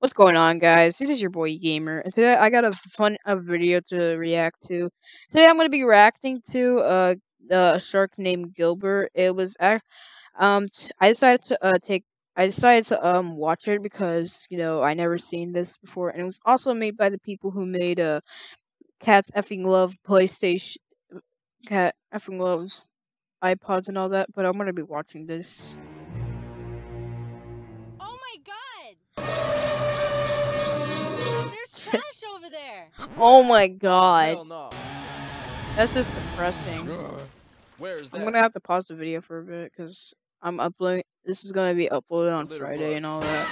What's going on, guys? This is your boy Gamer, today I got a fun a video to react to. Today I'm going to be reacting to uh, a shark named Gilbert. It was um I decided to uh, take I decided to um watch it because you know I never seen this before, and it was also made by the people who made uh Cats effing love PlayStation Cat effing loves iPods and all that. But I'm to be watching this. Trash over there. Oh my god. No. That's just depressing. Where is that? I'm gonna have to pause the video for a bit because I'm uploading. This is gonna be uploaded on Friday and all that.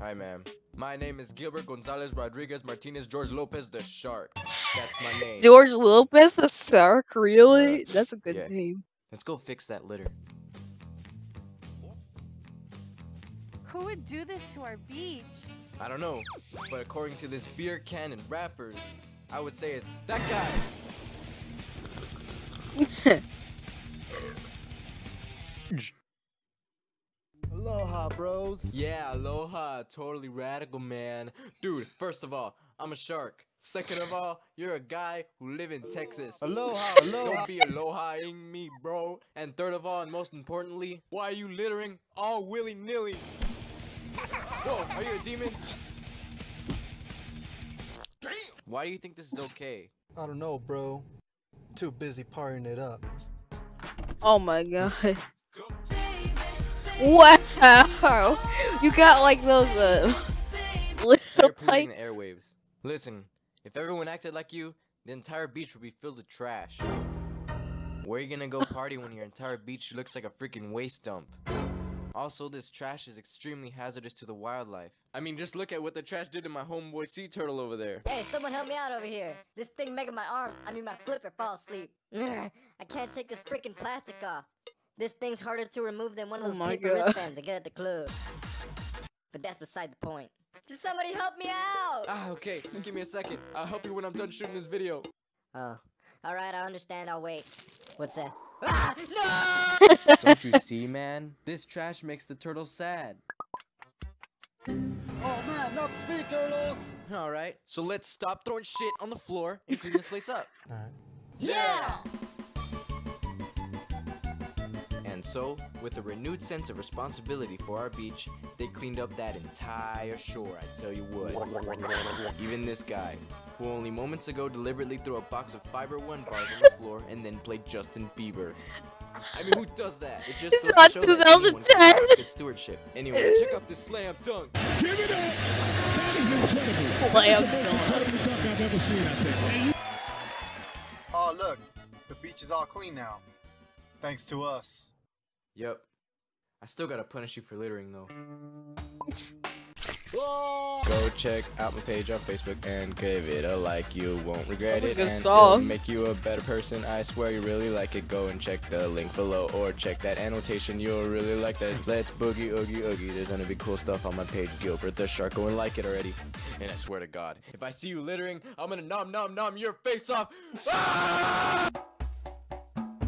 Hi, ma'am. My name is Gilbert Gonzalez Rodriguez Martinez George Lopez the Shark. That's my name. George Lopez the Shark? Really? Uh, That's a good yeah. name. Let's go fix that litter. Who would do this to our beach? I don't know, but according to this beer can and wrappers, I would say it's that guy. aloha, bros. Yeah, aloha. Totally radical, man. Dude, first of all, I'm a shark. Second of all, you're a guy who live in Texas. Aloha, aloha. Don't be aloha-ing me, bro. And third of all, and most importantly, why are you littering all willy-nilly? Whoa, are you a demon? Why do you think this is okay? I don't know, bro. Too busy partying it up. Oh my god. Wow! You got like those uh little tight airwaves. Listen, if everyone acted like you, the entire beach would be filled with trash. Where are you gonna go party when your entire beach looks like a freaking waste dump? Also, this trash is extremely hazardous to the wildlife. I mean, just look at what the trash did to my homeboy sea turtle over there. Hey, someone help me out over here. This thing making my arm, I mean my flipper fall asleep. I can't take this freaking plastic off. This thing's harder to remove than one of oh those oh paper God. wristbands I get at the club. But that's beside the point. Just somebody help me out! Ah, okay. Just give me a second. I'll help you when I'm done shooting this video. Oh. Alright, I understand. I'll wait. What's that? Ah, no! Don't you see, man? This trash makes the turtles sad. Oh man, not the sea turtles! Alright, so let's stop throwing shit on the floor and clean this place up. Alright. Yeah! And so, with a renewed sense of responsibility for our beach, they cleaned up that entire shore, I tell you what. Even this guy, who only moments ago deliberately threw a box of Fiber One bars on the floor and then played Justin Bieber. I mean, who does that? It just it's not 2010. Good stewardship. Anyway, check out this slam dunk. Give it up. Slam dunk. Oh look, the beach is all clean now, thanks to us. Yep. I still gotta punish you for littering though. Go check out my page on Facebook and give it a like. You won't regret it. and song. it'll make you a better person. I swear you really like it. Go and check the link below or check that annotation. You'll really like that. Let's boogie oogie oogie. There's gonna be cool stuff on my page, Gilbert the Shark. Go and like it already. And I swear to God, if I see you littering, I'm gonna nom nom nom your face off. Ah!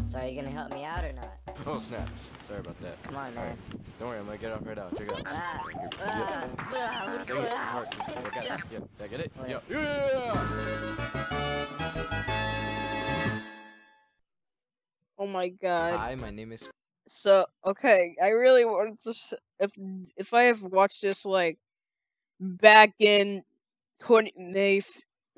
So are you gonna help me out or not? Oh snap! Sorry about that. Come on, man. Right. Don't worry, I'm gonna get off right now. Check it out. Ah, ah, ah, it. It's hard. I got it. Yeah. Did I get it? Oh, yeah. yeah. Oh my god. Hi, my name is. So okay, I really wanted to. If if I have watched this like back in twenty May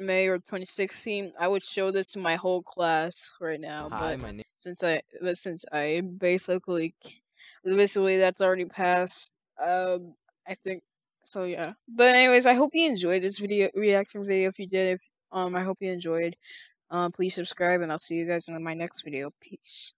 May or 2016, I would show this to my whole class right now. Hi, but my name. Since I, but since I basically, basically that's already passed. Um, I think so. Yeah. But anyways, I hope you enjoyed this video reaction video. If you did, if um, I hope you enjoyed. Um, please subscribe, and I'll see you guys in my next video. Peace.